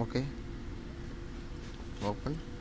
okay. Open.